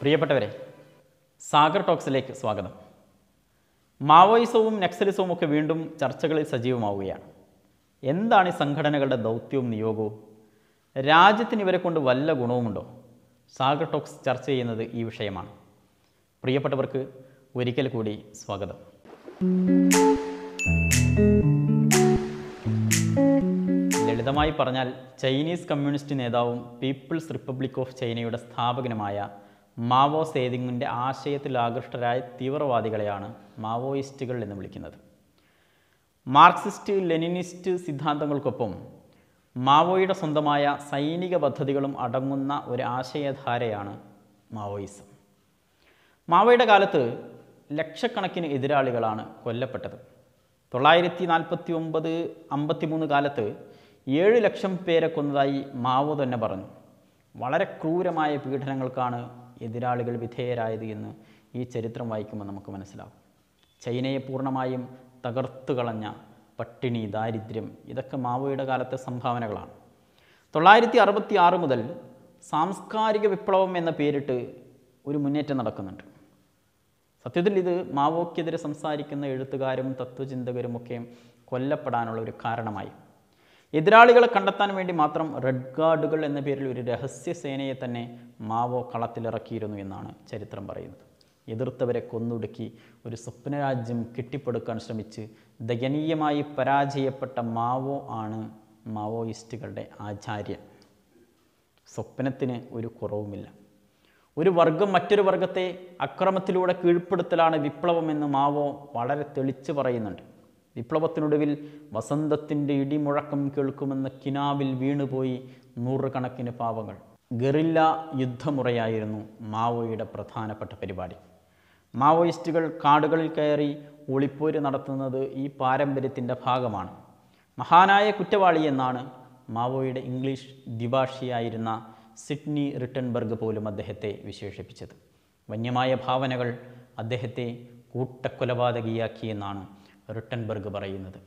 പ്രിയപ്പെട്ടവരെ സാഗർ ടോക്സിലേക്ക് സ്വാഗതം. മാവോയിസവും നക്സലിസവും ഒക്കെ വീണ്ടും ചർച്ചകളിൽ സജീവമാവുകയാണ്. എന്താണ് ഈ സംഘടനകളുടെ ദൗത്യവും നിയോഗവും? രാജ്യത്തിന് ഇവരെ കൊണ്ട് വല്ല ഗുണവുമുണ്ടോ? സാഗർ ടോക്സ് ചർച്ച ചെയ്യുന്നത് ഈ വിഷയമാണ്. പ്രിയപ്പെട്ടവർക്ക് ഒരിക്കൽ കൂടി സ്വാഗതം. ലളിതമായി പറഞ്ഞാൽ ചൈനീസ് കമ്മ്യൂണിസ്റ്റ് നേതാവും പീപ്പിൾസ് റിപ്പബ്ലിക് ഓഫ് ചൈനയുടെ സ്ഥാപകനുമായ മാവോ സേതിങ്ങിന്റെ ആശയത്തിൽ ആകൃഷ്ടരായ തീവ്രവാദികളെയാണ് മാവോയിസ്റ്റുകൾ എന്ന് വിളിക്കുന്നത്. മാർക്സിസ്റ്റ് ലെനിനിസ്റ്റ് സിദ്ധാന്തങ്ങൾക്കൊപ്പം മാവോയുടെ സ്വന്തമായ സൈനിക പദ്ധതികളും അടങ്ങുന്ന ഒരു ആശയധാരയാണ് മാവോയിസം. മാവോയുടെ കാലത്ത് ലക്ഷക്കണക്കിന് എതിരാളികളാണ് കൊല്ലപ്പെട്ടത്. തൊള്ളായിരത്തി നാൽപ്പത്തി ഒമ്പത് അമ്പത്തിമൂന്ന് കാലത്ത് ഏഴ് ലക്ഷം പേരെ കൊന്നതായി മാവോ തന്നെ പറഞ്ഞു. വളരെ ക്രൂരമായ പീഡനങ്ങൾക്കാണ് എതിരാളികൾ വിധേയരായത് എന്ന് ഈ ചരിത്രം വായിക്കുമ്പോൾ നമുക്ക് മനസ്സിലാവും. ചൈനയെ പൂർണമായും തകർത്തു കളഞ്ഞ പട്ടിണി ദാരിദ്ര്യം ഇതൊക്കെ മാവോയുടെ കാലത്തെ സംഭാവനകളാണ്. തൊള്ളായിരത്തി അറുപത്തി ആറ് മുതൽ സാംസ്കാരിക വിപ്ലവം എന്ന പേരിട്ട് ഒരു മുന്നേറ്റം നടക്കുന്നുണ്ട്. സത്യത്തിൽ ഇത് മാവോക്കെതിരെ സംസാരിക്കുന്ന എഴുത്തുകാരും തത്വചിന്തകരുമൊക്കെ കൊല്ലപ്പെടാനുള്ള ഒരു കാരണമായി. എതിരാളികളെ കണ്ടെത്താൻ വേണ്ടി മാത്രം റെഡ് ഗാർഡുകൾ എന്ന പേരിൽ ഒരു രഹസ്യ സേനയെ തന്നെ മാവോ കളത്തിലിറക്കിയിരുന്നു എന്നാണ് ചരിത്രം പറയുന്നത്. എതിർത്തവരെ കൊന്നൊടുക്കി ഒരു സ്വപ്നരാജ്യം കെട്ടിപ്പടുക്കാൻ ശ്രമിച്ച് ദയനീയമായി പരാജയപ്പെട്ട മാവോ ആണ് മാവോയിസ്റ്റുകളുടെ ആചാര്യൻ. സ്വപ്നത്തിന് ഒരു കുറവുമില്ല. ഒരു വർഗം മറ്റൊരു വർഗത്തെ അക്രമത്തിലൂടെ കീഴ്പ്പെടുത്തലാണ് വിപ്ലവമെന്ന് മാവോ വളരെ തെളിച്ചു പറയുന്നുണ്ട്. വിപ്ലവത്തിനൊടുവിൽ വസന്തത്തിന്റെ ഇടിമുഴക്കം കേൾക്കുമെന്ന കിനാവിൽ വീണുപോയി നൂറുകണക്കിന് പാവങ്ങൾ. ഗറില്ല യുദ്ധമുറയായിരുന്നു മാവോയുടെ പ്രധാനപ്പെട്ട പരിപാടി. മാവോയിസ്റ്റുകൾ കാടുകളിൽ കയറി ഒളിപ്പോര് നടത്തുന്നത് ഈ പാരമ്പര്യത്തിന്റെ ഭാഗമാണ്. മഹാനായ കുറ്റവാളി എന്നാണ് മാവോയുടെ ഇംഗ്ലീഷ് ദ്വിഭാഷിയായിരുന്ന സിഡ്നി റിട്ടൺബർഗ് പോലും അദ്ദേഹത്തെ വിശേഷിപ്പിച്ചത്. വന്യമായ ഭാവനകൾ അദ്ദേഹത്തെ കൂട്ടക്കൊലപാതകിയാക്കിയെന്നാണ് റിട്ടൺബർഗ് പറയുന്നത്.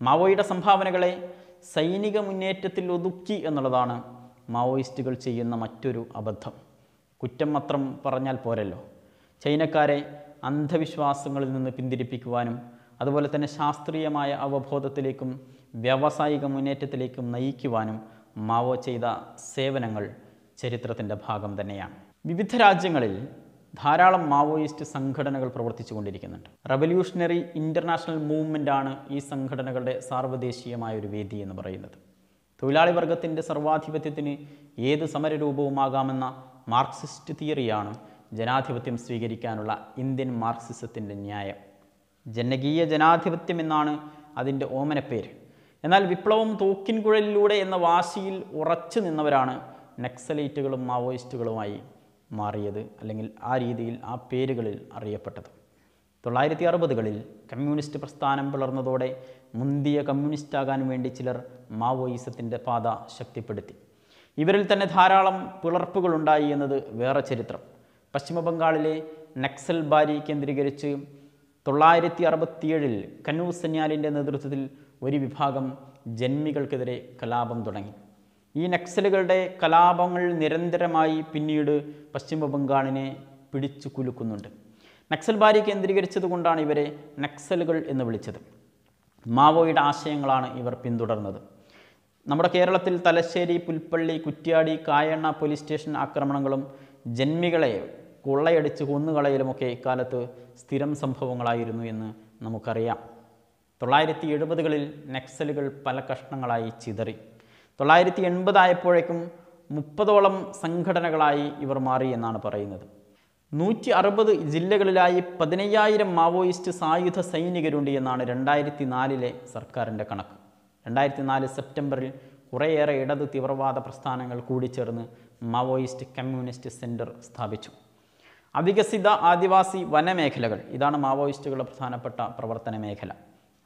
മാവോയുടെ സംഭാവനകളെ സൈനിക മുന്നേറ്റത്തിൽ ഒതുക്കി എന്നുള്ളതാണ് മാവോയിസ്റ്റുകൾ ചെയ്യുന്ന മറ്റൊരു അബദ്ധം. കുറ്റം മാത്രം പറഞ്ഞാൽ പോരല്ലോ. ചൈനക്കാരെ അന്ധവിശ്വാസങ്ങളിൽ നിന്ന് പിന്തിരിപ്പിക്കുവാനും അതുപോലെ തന്നെ ശാസ്ത്രീയമായ അവബോധത്തിലേക്കും വ്യാവസായിക മുന്നേറ്റത്തിലേക്കും നയിക്കുവാനും മാവോ ചെയ്ത സേവനങ്ങൾ ചരിത്രത്തിന്റെ ഭാഗം തന്നെയാണ്. വിവിധ രാജ്യങ്ങളിൽ ധാരാളം മാവോയിസ്റ്റ് സംഘടനകൾ പ്രവർത്തിച്ചു കൊണ്ടിരിക്കുന്നുണ്ട് റവല്യൂഷണറി ഇന്റർനാഷണൽ മൂവ്മെന്റാണ് ഈ സംഘടനകളുടെ സാർവദേശീയമായ ഒരു വേദി എന്ന് പറയുന്നത്. തൊഴിലാളി വർഗത്തിന്റെ സർവാധിപത്യത്തിന് ഏത് സമരരൂപവുമാകാമെന്ന മാർക്സിസ്റ്റ് തിയറിയാണ് ജനാധിപത്യം സ്വീകരിക്കാനുള്ള ഇന്ത്യൻ മാർക്സിസത്തിന്റെ ന്യായം. ജനകീയ ജനാധിപത്യം എന്നാണ് അതിന്റെ ഓമനപ്പേര്. എന്നാൽ വിപ്ലവം തോക്കിൻകുഴലിലൂടെ എന്ന വാശിയിൽ ഉറച്ചു നിന്നവരാണ് നക്സലൈറ്റുകളും മാവോയിസ്റ്റുകളുമായി മാറിയത് അല്ലെങ്കിൽ ആ രീതിയിൽ ആ പേരുകളിൽ അറിയപ്പെട്ടത്. തൊള്ളായിരത്തി അറുപതുകളിൽ കമ്മ്യൂണിസ്റ്റ് പ്രസ്ഥാനം പിളർന്നതോടെ മുന്തിയ കമ്മ്യൂണിസ്റ്റാകാൻ വേണ്ടി ചിലർ മാവോയിസത്തിന്റെ പാത ശക്തിപ്പെടുത്തി. ഇവരിൽ തന്നെ ധാരാളം പിളർപ്പുകളുണ്ടായി എന്നത് വേറെ ചരിത്രം. പശ്ചിമബംഗാളിലെ നക്സൽ ബാരി കേന്ദ്രീകരിച്ച് തൊള്ളായിരത്തി അറുപത്തിയേഴിൽ കനൂ സന്യാലിന്റെ നേതൃത്വത്തിൽ ഒരു വിഭാഗം ജന്മികൾക്കെതിരെ കലാപം തുടങ്ങി. ഈ നക്സലുകളുടെ കലാപങ്ങൾ നിരന്തരമായി പിന്നീട് പശ്ചിമ ബംഗാളിനെ പിടിച്ചു കുലുക്കുന്നുണ്ട് നക്സൽ ബാരി കേന്ദ്രീകരിച്ചത് കൊണ്ടാണ് ഇവരെ നക്സലുകൾ എന്ന് വിളിച്ചത്. മാവോയുടെ ആശയങ്ങളാണ് ഇവർ പിന്തുടർന്നത്. നമ്മുടെ കേരളത്തിൽ തലശ്ശേരി പുൽപ്പള്ളി കുറ്റ്യാടി കായണ്ണ പോലീസ് സ്റ്റേഷൻ ആക്രമണങ്ങളും ജന്മികളെ കൊള്ളയടിച്ച് കൊന്നുകളയലുമൊക്കെ ഇക്കാലത്ത് സ്ഥിരം സംഭവങ്ങളായിരുന്നു എന്ന് നമുക്കറിയാം. തൊള്ളായിരത്തി എഴുപതുകളിൽ നക്സലുകൾ പല കഷ്ണങ്ങളായി ചിതറി. തൊള്ളായിരത്തി എൺപതായപ്പോഴേക്കും മുപ്പതോളം സംഘടനകളായി ഇവർ മാറി എന്നാണ് പറയുന്നത്. നൂറ്റി അറുപത് ജില്ലകളിലായി പതിനയ്യായിരം മാവോയിസ്റ്റ് സായുധ സൈനികരുണ്ട് എന്നാണ് രണ്ടായിരത്തി നാലിലെ സർക്കാരിന്റെ കണക്ക്. രണ്ടായിരത്തി നാല് സെപ്റ്റംബറിൽ കുറേയേറെ ഇടത് തീവ്രവാദ പ്രസ്ഥാനങ്ങൾ കൂടിച്ചേർന്ന് മാവോയിസ്റ്റ് കമ്മ്യൂണിസ്റ്റ് സെന്റർ സ്ഥാപിച്ചു. അവികസിത ആദിവാസി വനമേഖലകൾ ഇതാണ് മാവോയിസ്റ്റുകളുടെ പ്രധാനപ്പെട്ട പ്രവർത്തന മേഖല.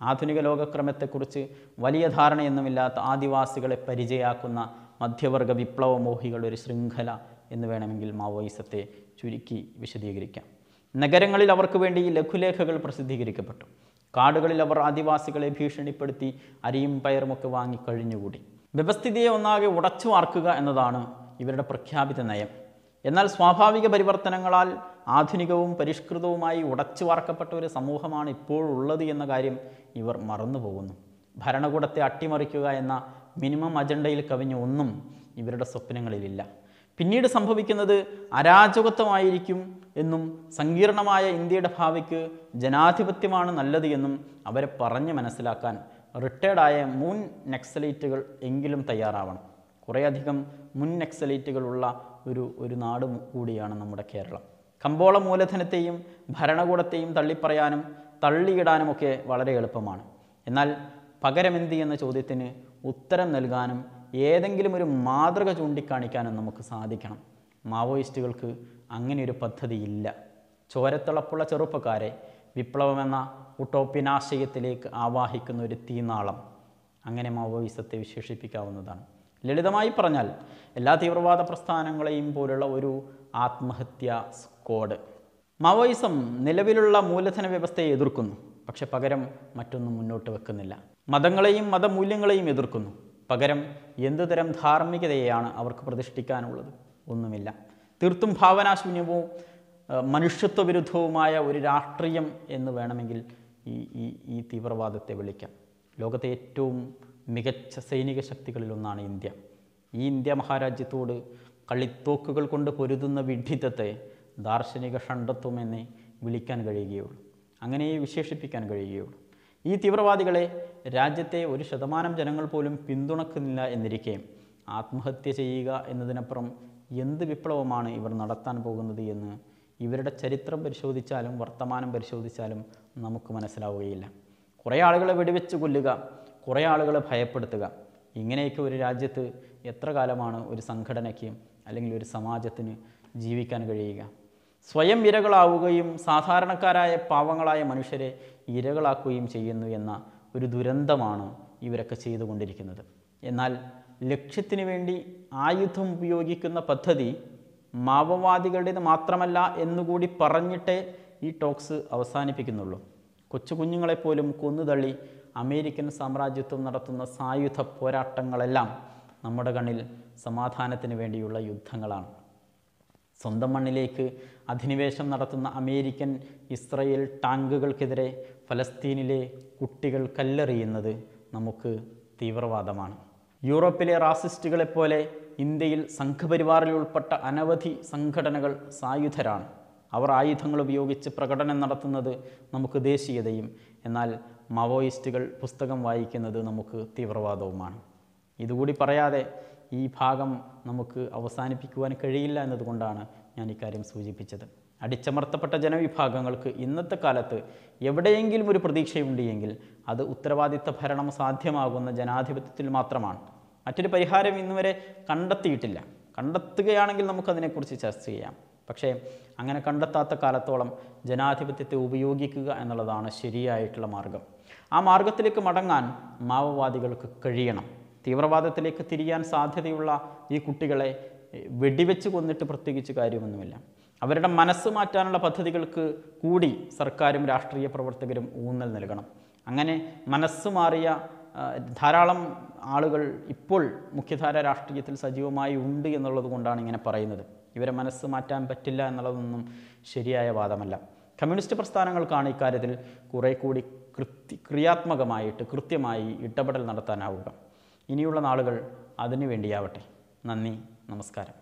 ആധുനിക ലോകക്രമത്തെക്കുറിച്ച് വലിയ ധാരണയൊന്നുമില്ലാത്ത ആദിവാസികളെ പരിചയാക്കുന്ന മധ്യവർഗ വിപ്ലവമോഹികളുടെ ഒരു ശൃംഖല എന്ന് വേണമെങ്കിൽ മാവോയിസത്തെ ചുരുക്കി വിശദീകരിക്കാം. നഗരങ്ങളിൽ അവർക്ക് വേണ്ടി ലഘുലേഖകൾ പ്രസിദ്ധീകരിക്കപ്പെട്ടു. കാടുകളിൽ അവർ ആദിവാസികളെ ഭീഷണിപ്പെടുത്തി അരിയും പയറുമൊക്കെ വാങ്ങി കഴിഞ്ഞുകൂടി. വ്യവസ്ഥിതിയെ ഒന്നാകെ ഉടച്ചു വാർക്കുക എന്നതാണ് ഇവരുടെ പ്രഖ്യാപിത നയം. എന്നാൽ സ്വാഭാവിക പരിവർത്തനങ്ങളാൽ ആധുനികവും പരിഷ്കൃതവുമായി ഉടച്ചു വാർക്കപ്പെട്ട ഒരു സമൂഹമാണ് ഇപ്പോഴുള്ളത് എന്ന കാര്യം ഇവർ മറന്നുപോകുന്നു. ഭരണകൂടത്തെ അട്ടിമറിക്കുക എന്ന മിനിമം അജണ്ടയിൽ കവിഞ്ഞ ഒന്നും ഇവരുടെ സ്വപ്നങ്ങളിലില്ല. പിന്നീട് സംഭവിക്കുന്നത് അരാജകത്വമായിരിക്കും എന്നും സങ്കീർണമായ ഇന്ത്യയുടെ ഭാവിക്ക് ജനാധിപത്യമാണ് നല്ലത് എന്നും അവരെ പറഞ്ഞ് മനസ്സിലാക്കാൻ റിട്ടയർഡായ മുൻ നക്സലൈറ്റുകൾ എങ്കിലും തയ്യാറാവണം. കുറേയധികം മുൻ നക്സലൈറ്റുകളുള്ള ഒരു ഒരു നാട് കൂടിയാണ് നമ്മുടെ കേരളം. കമ്പോള മൂലധനത്തെയും ഭരണകൂടത്തെയും തള്ളിപ്പറയാനും തള്ളിയിടാനുമൊക്കെ വളരെ എളുപ്പമാണ്. എന്നാൽ പകരമെന്ത് എന്ന ചോദ്യത്തിന് ഉത്തരം നൽകാനും ഏതെങ്കിലും ഒരു മാതൃക ചൂണ്ടിക്കാണിക്കാനും നമുക്ക് സാധിക്കണം. മാവോയിസ്റ്റുകൾക്ക് അങ്ങനെ അങ്ങനെയൊരു പദ്ധതിയില്ല. ചോരത്തിളപ്പുള്ള ചെറുപ്പക്കാരെ വിപ്ലവമെന്ന ഉട്ടോപ്യനാശയത്തിലേക്ക് ആവാഹിക്കുന്ന ഒരു തീനാളം അങ്ങനെ മാവോയിസത്തെ വിശേഷിപ്പിക്കാവുന്നതാണ്. ലളിതമായി പറഞ്ഞാൽ എല്ലാ തീവ്രവാദ പ്രസ്ഥാനങ്ങളെയും പോലുള്ള ഒരു ആത്മഹത്യാ സ്ക്വാഡ്. മാവോയിസം നിലവിലുള്ള മൂലധന വ്യവസ്ഥയെ എതിർക്കുന്നു. പക്ഷെ പകരം മറ്റൊന്നും മുന്നോട്ട് വെക്കുന്നില്ല. മതങ്ങളെയും മതമൂല്യങ്ങളെയും എതിർക്കുന്നു. പകരം എന്തുതരം ധാർമ്മികതയെയാണ് അവർക്ക് പ്രതിഷ്ഠിക്കാനുള്ളത്? ഒന്നുമില്ല. തീർത്തും ഭാവനാശൂന്യവും മനുഷ്യത്വവിരുദ്ധവുമായ മനുഷ്യത്വ വിരുദ്ധവുമായ ഒരു രാഷ്ട്രീയം എന്ന് വേണമെങ്കിൽ ഈ ഈ ഈ തീവ്രവാദത്തെ വിളിക്കാം. ലോകത്തെ ഏറ്റവും മികച്ച സൈനിക ശക്തികളിലൊന്നാണ് ഇന്ത്യ. ഈ ഇന്ത്യ മഹാരാജ്യത്തോട് കളിത്തോക്കുകൾ കൊണ്ട് പൊരുതുന്ന വിഡ്ഢിത്തത്തെ ദാർശനിക ഷണ്ടത്വം എന്നേ വിളിക്കാൻ കഴിയുകയുള്ളൂ. അങ്ങനെ വിശേഷിപ്പിക്കാൻ കഴിയുകയുള്ളൂ. ഈ തീവ്രവാദികളെ രാജ്യത്തെ ഒരു ശതമാനം ജനങ്ങൾ പോലും പിന്തുണക്കുന്നില്ല എന്നിരിക്കെ ആത്മഹത്യ ചെയ്യുക എന്നതിനപ്പുറം എന്ത് വിപ്ലവമാണ് ഇവർ നടത്താൻ പോകുന്നത് എന്ന് ഇവരുടെ ചരിത്രം പരിശോധിച്ചാലും വർത്തമാനം പരിശോധിച്ചാലും നമുക്ക് മനസ്സിലാവുകയില്ല. കുറേ ആളുകളെ വെടിവെച്ച് കൊല്ലുക കുറേ ആളുകളെ ഭയപ്പെടുത്തുക. ഇങ്ങനെയൊക്കെ ഒരു രാജ്യത്ത് എത്ര കാലമാണ് ഒരു സംഘടനയ്ക്ക് അല്ലെങ്കിൽ ഒരു സമാജത്തിന് ജീവിക്കാൻ കഴിയുക? സ്വയം ഇരകളാവുകയും സാധാരണക്കാരായ പാവങ്ങളായ മനുഷ്യരെ ഇരകളാക്കുകയും ചെയ്യുന്നു എന്ന ഒരു ദുരന്തമാണ് ഇവരൊക്കെ ചെയ്തുകൊണ്ടിരിക്കുന്നത്. എന്നാൽ ലക്ഷ്യത്തിന് വേണ്ടി ആയുധം ഉപയോഗിക്കുന്ന പദ്ധതി മാവോവാദികളുടേത് മാത്രമല്ല എന്നുകൂടി പറഞ്ഞിട്ടേ ഈ ടോക്സ് അവസാനിപ്പിക്കുന്നുള്ളൂ. കൊച്ചു കുഞ്ഞുങ്ങളെപ്പോലും കൊന്നുതള്ളി അമേരിക്കൻ സാമ്രാജ്യത്വം നടത്തുന്ന സായുധ പോരാട്ടങ്ങളെല്ലാം നമ്മുടെ കണ്ണിൽ സമാധാനത്തിന് വേണ്ടിയുള്ള യുദ്ധങ്ങളാണ്. സ്വന്തം മണ്ണിലേക്ക് അധിനിവേശം നടത്തുന്ന അമേരിക്കൻ ഇസ്രയേൽ ടാങ്കുകൾക്കെതിരെ ഫലസ്തീനിലെ കുട്ടികൾ കല്ലെറിയുന്നത് നമുക്ക് തീവ്രവാദമാണ്. യൂറോപ്പിലെ റാസിസ്റ്റുകളെപ്പോലെ ഇന്ത്യയിൽ സംഘപരിവാറിൽ ഉൾപ്പെട്ട അനവധി സംഘടനകൾ സായുധരാണ്. അവർ ആയുധങ്ങൾ ഉപയോഗിച്ച് പ്രകടനം നടത്തുന്നത് നമുക്ക് ദേശീയതയും എന്നാൽ മാവോയിസ്റ്റുകൾ പുസ്തകം വായിക്കുന്നത് നമുക്ക് തീവ്രവാദവുമാണ്. ഇതുകൂടി പറയാതെ ഈ ഭാഗം നമുക്ക് അവസാനിപ്പിക്കുവാൻ കഴിയില്ല എന്നതുകൊണ്ടാണ് ഞാൻ ഇക്കാര്യം സൂചിപ്പിച്ചത്. അടിച്ചമർത്തപ്പെട്ട ജനവിഭാഗങ്ങൾക്ക് ഇന്നത്തെ കാലത്ത് എവിടെയെങ്കിലും ഒരു പ്രതീക്ഷയുണ്ട് എങ്കിൽ അത് ഉത്തരവാദിത്ത ഭരണം സാധ്യമാകുന്ന ജനാധിപത്യത്തിൽ മാത്രമാണ്. മറ്റൊരു പരിഹാരം ഇന്നുവരെ കണ്ടെത്തിയിട്ടില്ല. കണ്ടെത്തുകയാണെങ്കിൽ നമുക്കതിനെക്കുറിച്ച് ചർച്ച ചെയ്യാം. പക്ഷേ അങ്ങനെ കണ്ടെത്താത്ത കാലത്തോളം ജനാധിപത്യത്തെ ഉപയോഗിക്കുക എന്നുള്ളതാണ് ശരിയായിട്ടുള്ള മാർഗം. ആ മാർഗത്തിലേക്ക് മടങ്ങാൻ മാവോവാദികൾക്ക് കഴിയണം. തീവ്രവാദത്തിലേക്ക് തിരിയാൻ സാധ്യതയുള്ള ഈ കുട്ടികളെ വെടിവെച്ച് കൊന്നിട്ട് പ്രത്യേകിച്ച് കാര്യമൊന്നുമില്ല. അവരുടെ മനസ്സ് മാറ്റാനുള്ള പദ്ധതികൾക്ക് കൂടി സർക്കാരും രാഷ്ട്രീയ പ്രവർത്തകരും ഊന്നൽ നൽകണം. അങ്ങനെ മനസ്സ് മാറിയ ധാരാളം ആളുകൾ ഇപ്പോൾ മുഖ്യധാര രാഷ്ട്രീയത്തിൽ സജീവമായി ഉണ്ട് എന്നുള്ളത് കൊണ്ടാണ് ഇങ്ങനെ പറയുന്നത്. ഇവരെ മനസ്സ് മാറ്റാൻ പറ്റില്ല എന്നുള്ളതൊന്നും ശരിയായ വാദമല്ല. കമ്മ്യൂണിസ്റ്റ് പ്രസ്ഥാനങ്ങൾക്കാണ് ഇക്കാര്യത്തിൽ കുറേ കൂടി കൃത്യ ക്രിയാത്മകമായിട്ട് കൃത്യമായി ഇടപെടൽ നടത്താനാവുക. ഇനിയുള്ള നാളുകൾ അതിനു വേണ്ടിയാവട്ടെ. നന്ദി. നമസ്കാരം